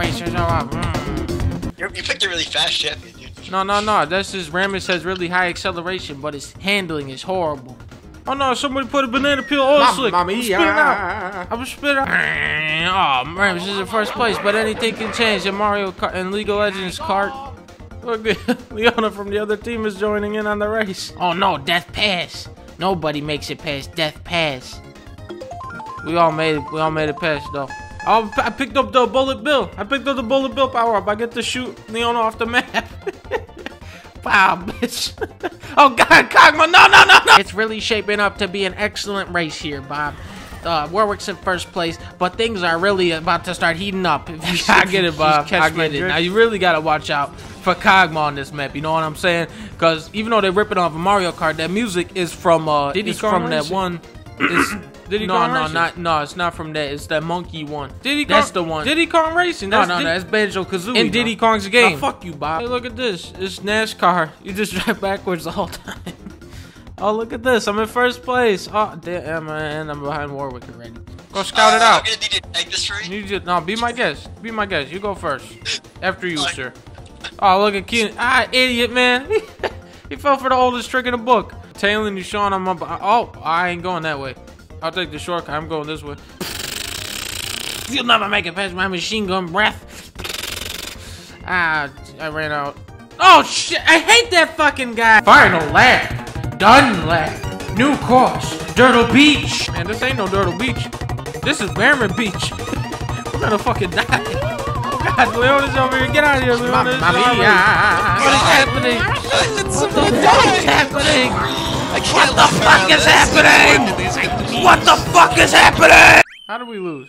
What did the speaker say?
the race is over. Mm. You're, you picked a really fast champion. No, no, no. That's just Rammus has really high acceleration, but his handling is horrible. Oh no, somebody put a banana peel oil slick. Mamma I'm spitting out. I'm spitting out. Oh, Rammus is in first place, but anything can change in Mario Kart and League of Legends Kart. Look, Leona from the other team is joining in on the race. Oh no, Death Pass. Nobody makes it past Death Pass. We all made it. We all made it past though. Oh, I picked up the bullet bill. I picked up the bullet bill power up. I get to shoot Leona off the map. wow, bitch. oh God, Kog'Maw, no, no, no, no. It's really shaping up to be an excellent race here, Bob. Uh, Warwick's in first place, but things are really about to start heating up. I get it, Bob. catch I get it. Now you really gotta watch out for Kog'Maw on this map. You know what I'm saying? Because even though they're ripping off a Mario Kart, that music is from uh, Diddy from that one. It's, Diddy no, Kong no, Racing? not no. It's not from that. It's that monkey one. Diddy That's the one. Diddy Kong Racing. No, That's no, Diddy- that's Banjo Kazooie. in Diddy Kong's Now, game. fuck you, Bob. Hey, look at this. It's NASCAR. You just drive backwards the whole time. Oh, look at this. I'm in first place. Oh, damn, man. I'm behind Warwick already. Go scout it Uh, out. I'm gonna need you to take this for. You just, no, be my guest. Be my guest. You go first. After you, sir. Oh, look at Kennen. Ah, idiot, man. he fell for the oldest trick in the book. Tailing you, Sean. I'm up. Oh, I ain't going that way. I'll take the shortcut. I'm going this way. You'll never make it past my machine gun breath. Ah, I ran out. Oh shit! I hate that fucking guy. Final lap. Done lap. New course. Dirtle Beach. Man, this ain't no Dirtle Beach. This is Barron Beach. We're gonna fucking die. Oh god, Leona's over here. Get out of here, Leona. It's Mamma our mia. race. What is happening? What the fuck is happening? I can't What the fuck is happening? What the fuck is happening? How did we lose?